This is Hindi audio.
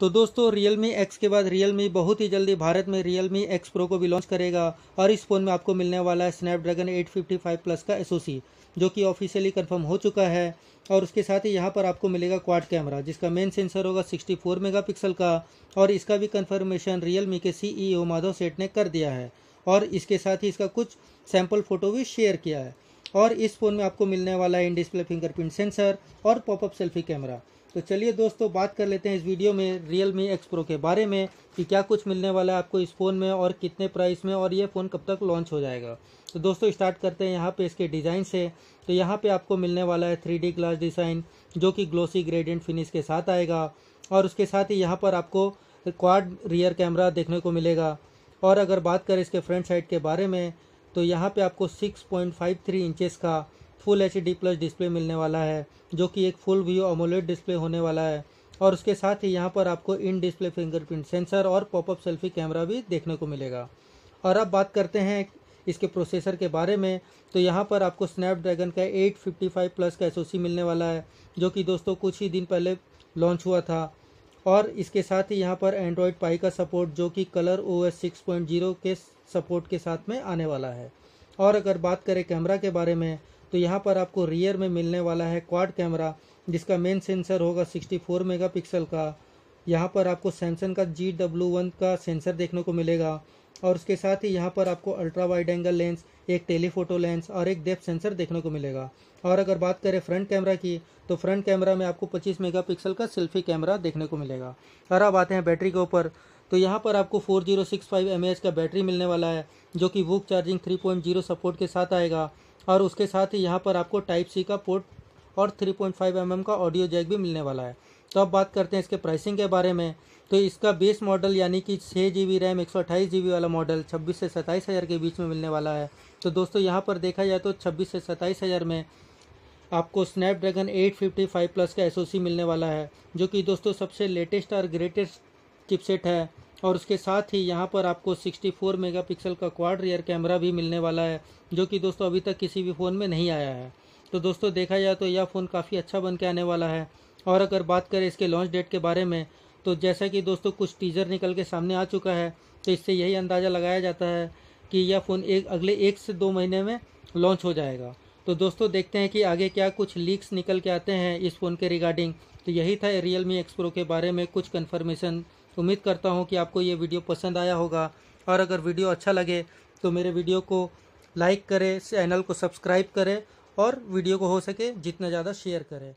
तो दोस्तों, Realme X के बाद Realme बहुत ही जल्दी भारत में Realme X Pro को भी लॉन्च करेगा और इस फ़ोन में आपको मिलने वाला है Snapdragon 855 प्लस का SoC जो कि ऑफिशियली कंफर्म हो चुका है। और उसके साथ ही यहाँ पर आपको मिलेगा क्वाड कैमरा जिसका मेन सेंसर होगा 64 मेगापिक्सल का और इसका भी कंफर्मेशन Realme के सीईओ माधव सेठ ने कर दिया है। और इसके साथ ही इसका कुछ सैंपल फ़ोटो भी शेयर किया है। और इस फ़ोन में आपको मिलने वाला है इन डिस्प्ले फिंगरप्रिंट सेंसर और पॉपअप सेल्फी कैमरा तो चलिए दोस्तों, बात कर लेते हैं इस वीडियो में रियल मी एक्स प्रो के बारे में, कि क्या कुछ मिलने वाला है आपको इस फ़ोन में और कितने प्राइस में और ये फ़ोन कब तक लॉन्च हो जाएगा। तो दोस्तों स्टार्ट करते हैं यहाँ पे इसके डिज़ाइन से। तो यहाँ पे आपको मिलने वाला है थ्री ग्लास डिज़ाइन जो कि ग्लोसी ग्रेडियंट फिनिश के साथ आएगा। और उसके साथ ही यहाँ पर आपको क्वाड रियर कैमरा देखने को मिलेगा। और अगर बात करें इसके फ्रंट साइड के बारे में तो यहाँ पर आपको 6.53 इंचेस का full H D plus display मिलने वाला है, जो कि एक फुल व्यू अमोलेड डिस्प्ले होने वाला है। और उसके साथ ही यहाँ पर आपको इन डिस्प्ले फिंगरप्रिंट सेंसर और पॉपअप सेल्फी कैमरा भी देखने को मिलेगा। और अब बात करते हैं इसके प्रोसेसर के बारे में। तो यहाँ पर आपको स्नैपड्रैगन का 855 प्लस का एसओसी मिलने वाला है, जो कि दोस्तों कुछ ही दिन पहले लॉन्च हुआ था। और इसके साथ ही यहाँ पर एंड्रॉयड पाई का सपोर्ट जो कि कलर ओ एस सिक्स के सपोर्ट के साथ में आने वाला है। और अगर बात करें कैमरा के बारे में तो यहाँ पर आपको रियर में मिलने वाला है क्वाड कैमरा जिसका मेन सेंसर होगा 64 मेगापिक्सल का। यहाँ पर आपको सैमसंग का जी डब्ल्यू वन का सेंसर देखने को मिलेगा। और उसके साथ ही यहाँ पर आपको अल्ट्रा वाइड एंगल लेंस एक टेलीफोटो लेंस और एक डेप्थ सेंसर देखने को मिलेगा। और अगर बात करें फ्रंट कैमरा की तो फ्रंट कैमरा में आपको 25 मेगापिक्सल का सेल्फी कैमरा देखने को मिलेगा। और अब आते हैं बैटरी के ऊपर। तो यहाँ पर आपको 4065 mAh का बैटरी मिलने वाला है, जो कि वुक चार्जिंग 3.0 सपोर्ट के साथ आएगा। और उसके साथ ही यहाँ पर आपको टाइप सी का पोर्ट और 3.5 पॉइंट mm का ऑडियो जैक भी मिलने वाला है। तो अब बात करते हैं इसके प्राइसिंग के बारे में। तो इसका बेस मॉडल यानी कि छः जी बी रैम एक सौ अट्ठाईस जी बी वाला मॉडल छब्बीस से सत्ताईस हज़ार के बीच में मिलने वाला है। तो दोस्तों, यहाँ पर देखा जाए तो छब्बीस से सत्ताईस हज़ार में आपको स्नैपड्रैगन 855 प्लस का एसओसी मिलने वाला है, जो कि दोस्तों सबसे लेटेस्ट और ग्रेटेस्ट चिपसेट है। और उसके साथ ही यहाँ पर आपको 64 मेगापिक्सल का क्वाड रियर कैमरा भी मिलने वाला है, जो कि दोस्तों अभी तक किसी भी फ़ोन में नहीं आया है। तो दोस्तों देखा जाए तो यह फ़ोन काफ़ी अच्छा बन के आने वाला है। और अगर बात करें इसके लॉन्च डेट के बारे में तो जैसा कि दोस्तों कुछ टीज़र निकल के सामने आ चुका है तो इससे यही अंदाज़ा लगाया जाता है कि यह फ़ोन एक, अगले एक से दो महीने में लॉन्च हो जाएगा। तो दोस्तों देखते हैं कि आगे क्या कुछ लीक्स निकल के आते हैं इस फ़ोन के रिगार्डिंग तो यही था रियल मी एक्सप्रो के बारे में कुछ कन्फर्मेशन उम्मीद करता हूँ कि आपको ये वीडियो पसंद आया होगा। और अगर वीडियो अच्छा लगे तो मेरे वीडियो को लाइक करें, चैनल को सब्सक्राइब करें और वीडियो को हो सके जितना ज़्यादा शेयर करें।